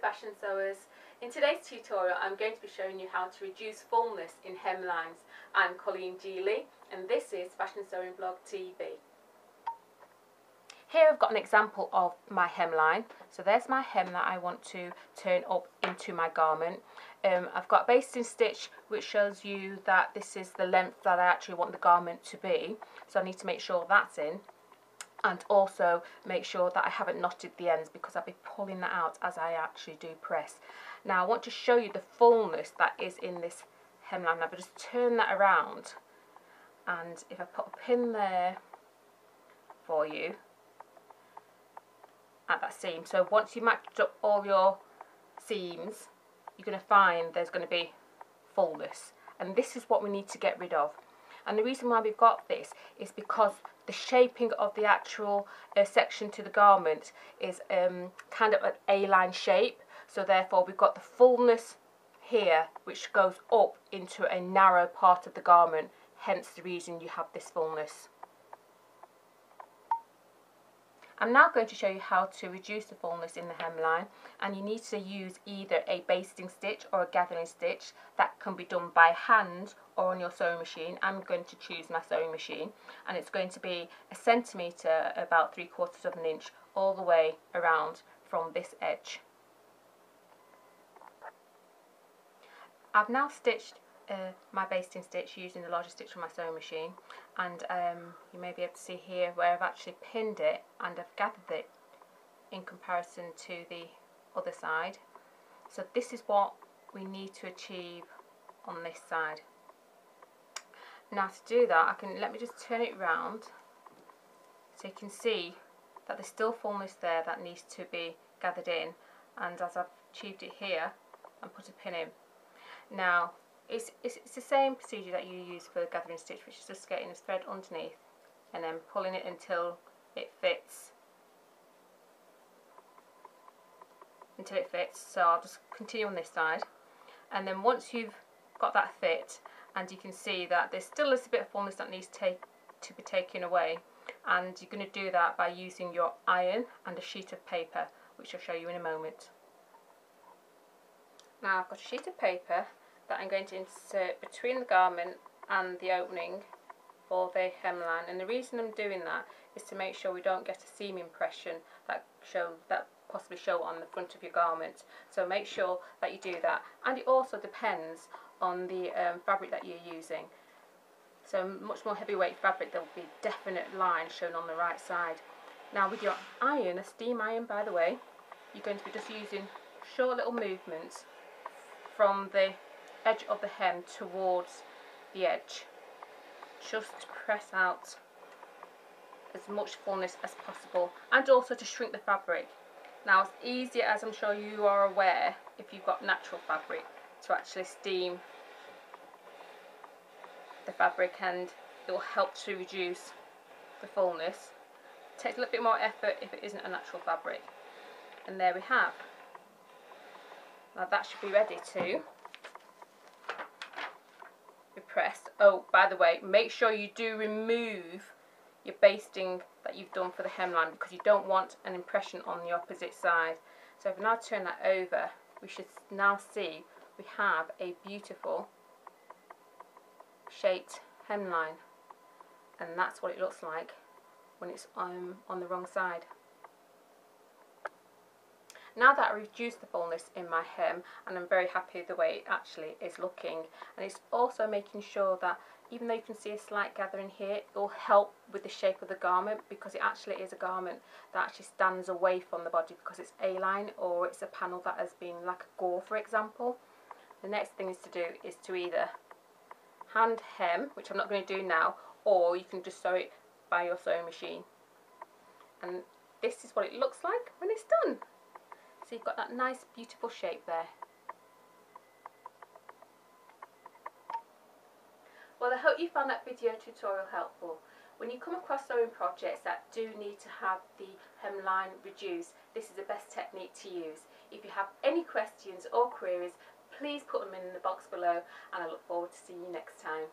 fashion sewers. In today's tutorial I'm going to be showing you how to reduce fullness in hemlines. I'm Colleen G Lea and this is Fashion Sewing Blog TV. Here I've got an example of my hemline. So there's my hem that I want to turn up into my garment. Um, I've got basting stitch which shows you that this is the length that I actually want the garment to be. So I need to make sure that's in and also make sure that I haven't knotted the ends because I'll be pulling that out as I actually do press. Now I want to show you the fullness that is in this hemline. Now just turn that around and if I put a pin there for you at that seam. So once you matched up all your seams you're going to find there's going to be fullness and this is what we need to get rid of. And the reason why we've got this is because the shaping of the actual uh, section to the garment is um, kind of an A-line shape. So therefore we've got the fullness here which goes up into a narrow part of the garment. Hence the reason you have this fullness. I'm now going to show you how to reduce the fullness in the hemline and you need to use either a basting stitch or a gathering stitch that can be done by hand or on your sewing machine. I'm going to choose my sewing machine and it's going to be a centimetre about three quarters of an inch all the way around from this edge. I've now stitched uh, my basting stitch using the larger stitch from my sewing machine. And um, you may be able to see here where I've actually pinned it and I've gathered it in comparison to the other side. So this is what we need to achieve on this side. Now to do that I can let me just turn it round so you can see that there's still fullness there that needs to be gathered in. And as I've achieved it here and put a pin in. Now it's, it's, it's the same procedure that you use for the gathering stitch which is just getting a thread underneath and then pulling it until it fits. Until it fits. So I'll just continue on this side. And then once you've got that fit and you can see that there's still a little bit of fullness that needs take, to be taken away and you're going to do that by using your iron and a sheet of paper which I'll show you in a moment. Now I've got a sheet of paper that I'm going to insert between the garment and the opening for the hemline. And the reason I'm doing that is to make sure we don't get a seam impression that show that possibly show on the front of your garment. So make sure that you do that. And it also depends on the um, fabric that you're using. So much more heavyweight fabric there will be definite lines shown on the right side. Now with your iron, a steam iron by the way you're going to be just using short little movements from the edge of the hem towards the edge. Just press out as much fullness as possible and also to shrink the fabric. Now it's easier as I'm sure you are aware if you've got natural fabric to actually steam the fabric and it will help to reduce the fullness. It takes a little bit more effort if it isn't a natural fabric. And there we have. Now that should be ready to Oh, by the way, make sure you do remove your basting that you've done for the hemline because you don't want an impression on the opposite side. So if I now turn that over, we should now see we have a beautiful shaped hemline and that's what it looks like when it's um, on the wrong side. Now that I reduced the fullness in my hem and I'm very happy the way it actually is looking and it's also making sure that even though you can see a slight gathering here it will help with the shape of the garment because it actually is a garment that actually stands away from the body because it's A-line or it's a panel that has been like a gore for example. The next thing is to do is to either hand hem which I'm not going to do now or you can just sew it by your sewing machine and this is what it looks like when it's done. So you've got that nice beautiful shape there. Well I hope you found that video tutorial helpful. When you come across sewing projects that do need to have the hemline reduced, this is the best technique to use. If you have any questions or queries, please put them in the box below and I look forward to seeing you next time.